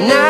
Tonight.